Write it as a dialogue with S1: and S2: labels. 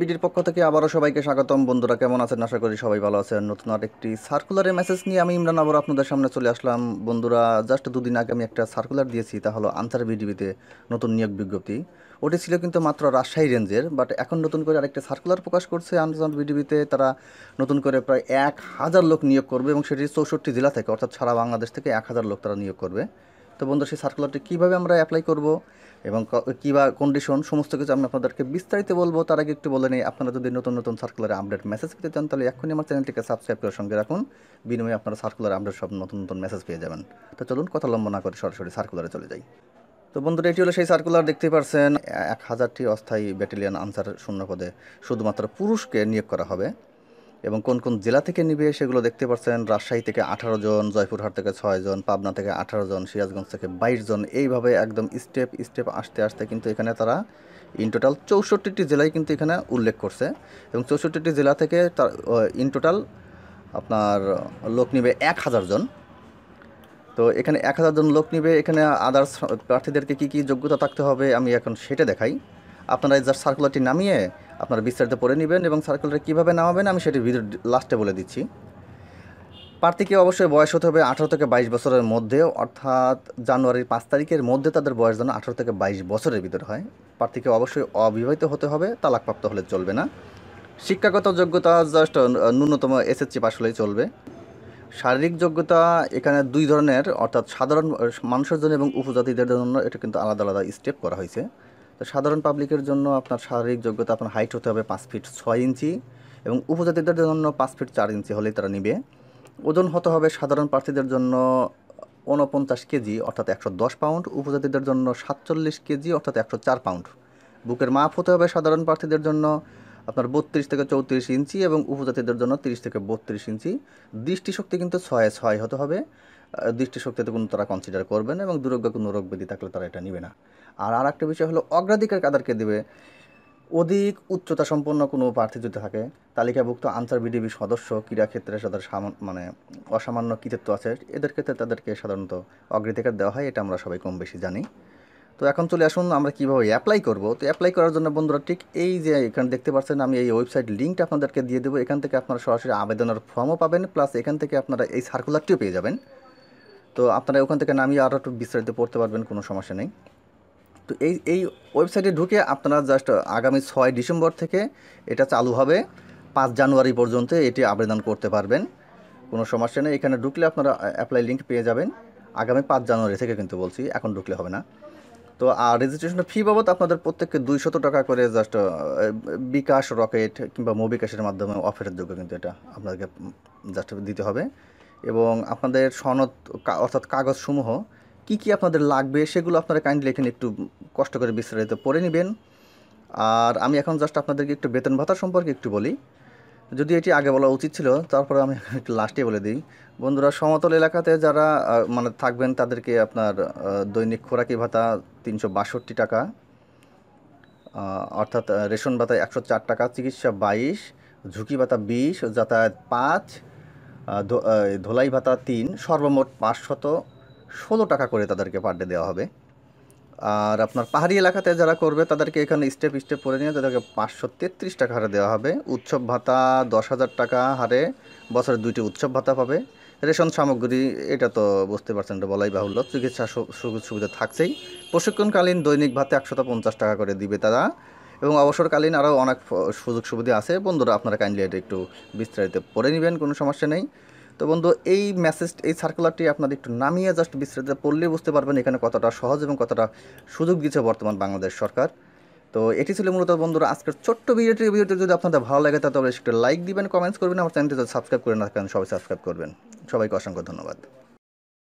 S1: বিডির পক্ষ থেকে আবারও সবাইকে স্বাগতম। বন্ধুরা, কেমন আছেন? আশা করি সবাই ভালো আছেন। নতুন আর একটি সার্কুলারের মেসেজ নিয়ে আমি ইমরান আবার আপনাদের সামনে চলে আসলাম। বন্ধুরা জাস্ট দুদিন আগে আমি একটা সার্কুলার দিয়েছি, তা হলো আনসার বিডিবিতে নতুন নিয়োগ বিজ্ঞপ্তি। ওটি ছিল কিন্তু মাত্র রাজশাহী রেঞ্জের বাট এখন নতুন করে আরেকটা সার্কুলার প্রকাশ করছে আনসার বিডিবিতে তারা নতুন করে প্রায় এক হাজার লোক নিয়োগ করবে এবং সেটি চৌষট্টি জেলা থেকে, অর্থাৎ সারা বাংলাদেশ থেকে এক হাজার লোক তারা নিয়োগ করবে। তো বন্ধু, সেই সার্কুলারটি কীভাবে আমরা অ্যাপ্লাই করব এবং কী বা কন্ডিশন সমস্ত কিছু আমি আপনাদেরকে বিস্তারিত বলব। তার আগে একটু বলে নিই, আপনারা যদি নতুন নতুন সার্কুলারে আপডেট মেসেজ পেতে চান, তাহলে এখনই আমার চ্যানেলটিকে সাবস্ক্রাইব করে সঙ্গে রাখুন। বিনিময়ে আপনারা সার্কুলার আপডেট সব নতুন নতুন মেসেজ পেয়ে যাবেন। তো চলুন, কথা লম্বা না করে সরাসরি সার্কুলারে চলে যাই। তো বন্ধুরা, এটি হলো সেই সার্কুলার দেখতে পারছেন এক হাজারটি অস্থায়ী ব্যাটালিয়ন আনসার শূন্য পদে শুধুমাত্র পুরুষকে নিয়োগ করা হবে। এবং কোন কোন জেলা থেকে নিবে সেগুলো দেখতে পাচ্ছেন। রাজশাহী থেকে আঠারো জন, জয়পুরহাট থেকে ছয় জন, পাবনা থেকে আঠারো জন, সিরাজগঞ্জ থেকে বাইশ জন। এইভাবে একদম স্টেপ স্টেপ আসতে আসতে কিন্তু এখানে তারা ইন টোটাল চৌষট্টিটি জেলায় কিন্তু এখানে উল্লেখ করছে। এবং চৌষট্টিটি জেলা থেকে তার ইন টোটাল আপনার লোক নিবে এক হাজার জন। তো এখানে এক হাজার জন লোক নিবে। এখানে আদার্স প্রার্থীদেরকে কী কী যোগ্যতা থাকতে হবে আমি এখন সেটা দেখাই। আপনারা জাস্ট সার্কুলারটি নামিয়ে আপনারা বিস্তারিত পড়ে নেবেন এবং সার্কুলারটি কীভাবে নামাবেন আমি সেটি ভিডিও লাস্টে বলে দিচ্ছি। প্রার্থীকে অবশ্যই বয়স হতে হবে আঠারো থেকে বাইশ বছরের মধ্যে, অর্থাৎ জানুয়ারির পাঁচ তারিখের মধ্যে তাদের বয়স যেন আঠারো থেকে বাইশ বছরের ভিতরে হয়। প্রার্থীকে অবশ্যই অবিবাহিত হতে হবে, তালাকপ্রাপ্ত হলে চলবে না। শিক্ষাগত যোগ্যতা জাস্ট ন্যূনতম এসএসসি পাস হলেই চলবে। শারীরিক যোগ্যতা এখানে দুই ধরনের, অর্থাৎ সাধারণ মানুষের জন্য এবং উপজাতিদের জন্য এটা কিন্তু আলাদা আলাদা স্টেপ করা হয়েছে। সাধারণ পাবলিকের জন্য আপনার শারীরিক যোগ্যতা আপনার হাইট হতে হবে পাঁচ ফিট ছয় ইঞ্চি এবং উপজাতিদের জন্য পাঁচ ফিট চার ইঞ্চি হলেই তারা নিবে। ওজন হতে হবে সাধারণ প্রার্থীদের জন্য উনপঞ্চাশ কেজি, অর্থাৎ একশো দশ পাউন্ড। উপজাতিদের জন্য সাতচল্লিশ কেজি, অর্থাৎ একশো চার পাউন্ড। বুকের মাপ হতে হবে সাধারণ প্রার্থীদের জন্য আপনার বত্রিশ থেকে চৌত্রিশ ইঞ্চি এবং উপজাতিদের জন্য তিরিশ থেকে বত্রিশ ইঞ্চি। দৃষ্টিশক্তি কিন্তু ছয় ছয় হতে হবে। দৃষ্টিশক্তিতে কোনো তারা কনসিডার করবেন এবং দুরোগ্য কোনো রোগ ব্যাধি থাকলে তারা এটা নেবে না। আর আর একটা বিষয় হলো অগ্রাধিকার কাদেরকে দেবে? অধিক উচ্চতা সম্পন্ন কোনো প্রার্থী যদি থাকে, তালিকাভুক্ত আনসার বিডিবি সদস্য ক্রীড়া ক্ষেত্রে তাদের মানে অসামান্য কৃতিত্ব আছে, এদের ক্ষেত্রে তাদেরকে সাধারণত অগ্রাধিকার দেওয়া হয়, এটা আমরা সবাই কম বেশি জানি। তো এখন চলে আসুন আমরা কীভাবে অ্যাপ্লাই করব? তো অ্যাপ্লাই করার জন্য বন্ধুরা ঠিক এই যে এখানে দেখতে পাচ্ছেন, আমি এই ওয়েবসাইট লিঙ্কটা আপনাদেরকে দিয়ে দেবো। এখান থেকে আপনারা সরাসরি আবেদনের ফর্মও পাবেন প্লাস এখান থেকে আপনারা এই সার্কুলারটিও পেয়ে যাবেন। তো আপনারা ওখান থেকে নামিয়ে আরও একটু বিস্তারিত পড়তে পারবেন, কোনো সমস্যা নেই। তো এই এই ওয়েবসাইটে ঢুকে আপনারা জাস্ট আগামী ছয় ডিসেম্বর থেকে এটা চালু হবে। পাঁচ জানুয়ারি পর্যন্ত এটি আবেদন করতে পারবেন, কোনো সমস্যা নেই। এখানে ঢুকলে আপনারা অ্যাপ্লাই লিঙ্ক পেয়ে যাবেন। আগামী পাঁচ জানুয়ারি থেকে কিন্তু বলছি, এখন ঢুকলে হবে না। তো আর রেজিস্ট্রেশনের ফি বাবদ আপনাদের প্রত্যেককে দুইশত টাকা করে জাস্ট বিকাশ, রকেট কিংবা মোবিকাশের মাধ্যমে অফারের যোগ্য কিন্তু এটা আপনাদেরকে জাস্ট দিতে হবে। এবং আপনাদের সনদ অর্থাৎ কাগজসমূহ কি কি আপনাদের লাগবে সেগুলো আপনারা কাইন্ডলি এখানে একটু কষ্ট করে বিস্তারিত পড়ে নেবেন। আর আমি এখন জাস্ট আপনাদেরকে একটু বেতন ভাতা সম্পর্কে একটু বলি। যদি এটি আগে বলা উচিত ছিল, তারপরে আমি একটু লাস্টে বলে দিই। বন্ধুরা, সমতল এলাকাতে যারা মানে থাকবেন, তাদেরকে আপনার দৈনিক খোরাকি ভাতা তিনশো বাষট্টি টাকা অর্থাৎ রেশন ভাতা একশো চার টাকা, চিকিৎসা বাইশ, ঝুঁকি ভাতা বিশ, যাতায়াত পাঁচ ধোলাই ভাতা তিন, সর্বমোট পাঁচশত ষোলো টাকা করে তাদেরকে পার ডে দেওয়া হবে। আর আপনার পাহাড়ি এলাকাতে যারা করবে, তাদেরকে এখানে স্টেপ স্টেপ করে নিয়ে তাদেরকে পাঁচশো তেত্রিশ টাকা হারে দেওয়া হবে। উৎসব ভাতা দশ হাজার টাকা হারে বছরে দুইটি উৎসব ভাতা পাবে। রেশন সামগ্রী, এটা তো বুঝতে পারছেন এটা বলাই বাহুল্য, চিকিৎসা সুযোগ সুবিধা থাকছেই। প্রশিক্ষণকালীন দৈনিক ভাতে একশত পঞ্চাশ টাকা করে দিবে তারা। এবং অবসরকালীন আরও অনেক সুযোগ সুবিধা আছে। বন্ধুরা, আপনারা কাইন্ডলি এটা একটু বিস্তারিত পড়ে নেবেন, কোনো সমস্যা নেই। তো বন্ধু, এই মেসেজ এই সার্কুলারটি আপনারা একটু নামিয়ে জাস্ট বিস্তারিত পড়লে বুঝতে পারবেন এখানে কতটা সহজ এবং কতটা সুযোগ দিচ্ছে বর্তমান বাংলাদেশ সরকার। তো এটি ছিল মূলত বন্ধুরা আজকের ছোট্ট ভিডিওটি। ভিডিওটি যদি আপনাদের ভালো লাগে, তাহলে একটু লাইক দিবেন কমেন্টস করবেন। আমার চ্যানেলটি যদি সাবস্ক্রাইব করে না থাকেন সবাই সাবস্ক্রাইব করবেন। সবাইকে অসংখ্য ধন্যবাদ।